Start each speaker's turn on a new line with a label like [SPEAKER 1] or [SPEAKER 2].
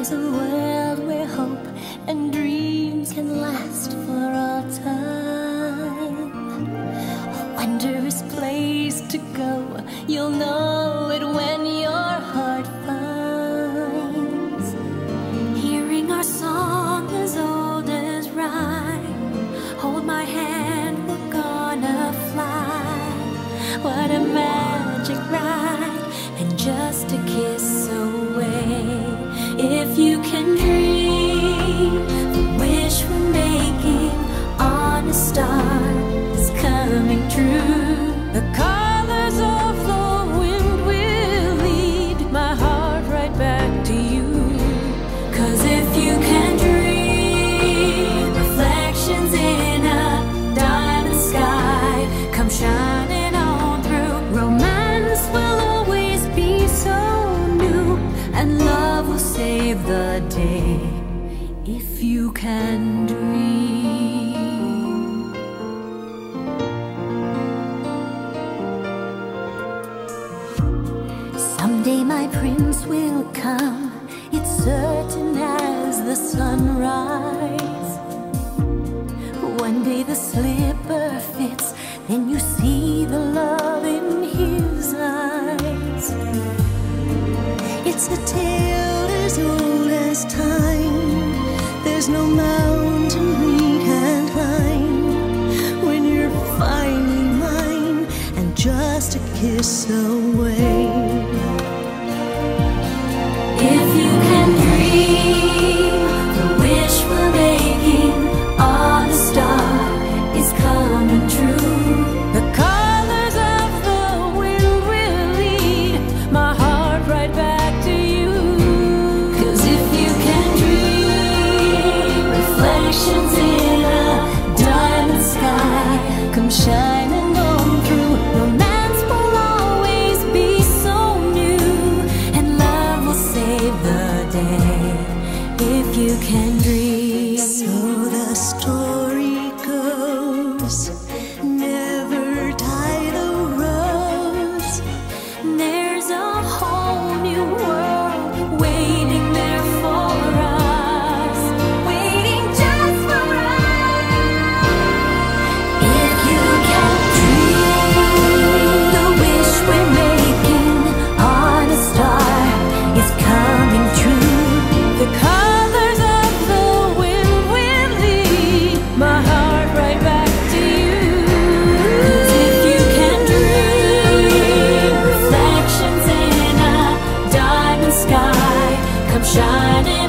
[SPEAKER 1] There's a world where hope and dreams can last for all time. A wondrous place to go. You'll know it when your heart finds. Hearing our song as old as rhyme. Hold my hand, we're gonna fly. What day if you can dream. Someday my prince will come, it's certain as the sunrise. One day the slipper fits, then you see the love in his eyes. It's a tale as old as time. There's no mountain we can't climb when you're finally mine and just a kiss away. Never shining.